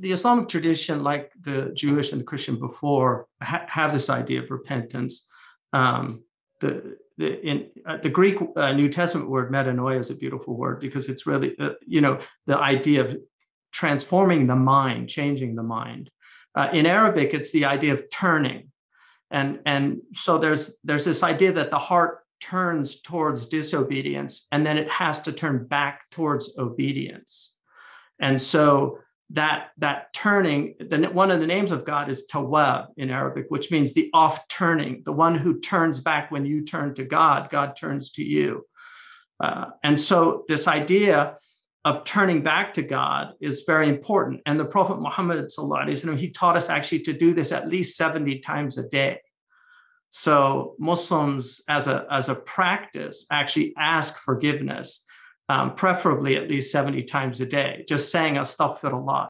the Islamic tradition, like the Jewish and the Christian before, ha- have this idea of repentance. Um, the the in uh, the Greek uh, New Testament word metanoia is a beautiful word because it's really uh, you know the idea of transforming the mind, changing the mind. Uh, in Arabic, it's the idea of turning, and and so there's there's this idea that the heart turns towards disobedience and then it has to turn back towards obedience, and so that that turning the, one of the names of god is tawab in arabic which means the off turning the one who turns back when you turn to god god turns to you. Uh, and so this idea of turning back to god is very important. And the prophet muhammad he taught us actually to do this at least 70 times a day. So muslims as a as a practice actually ask forgiveness um, preferably at least 70 times a day, just saying astaghfirullah